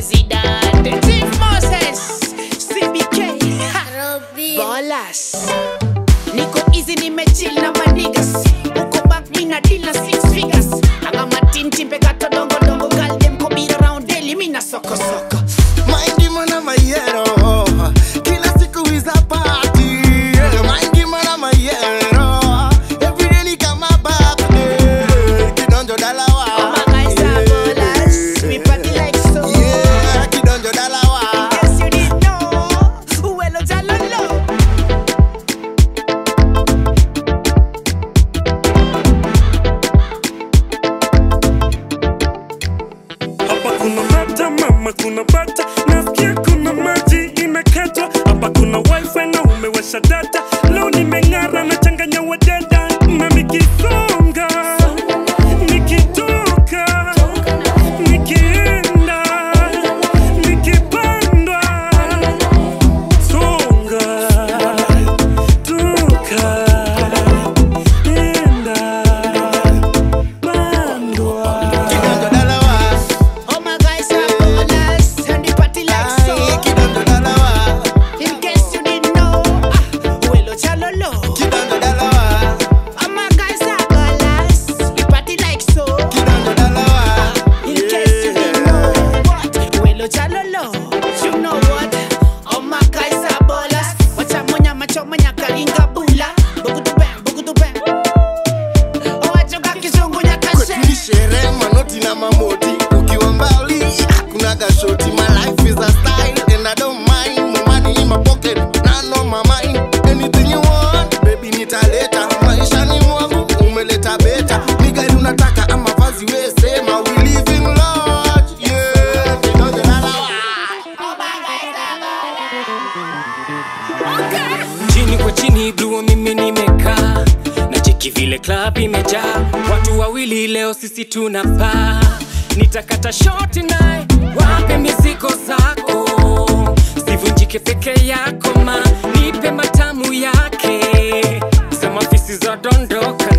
president. Chief Moses CBK Bolas. Niko easy nimechill na manigas. Uko back mi na deal na six figures. Anga matinti mpeka todongo dongo Girl dem ko beat around daily mi na soko soko. Maindi mwana mayero mayero Every day ni kama birthday. Kidonjo dalawa. Mama kaisabo hapa kuna bata, nasikia kuna maji imekatwa hapa, kuna wifi na umewasha data. Leo chini kwa chini bluo mimi nimekaa. Na cheki vile club imejaa. Watu wawili leo sisi tunapaa. Nitakata shoti naye wape misiko zako. Sivunjike peke yako ma nipe matamu yake. Sama fisi za dondoka.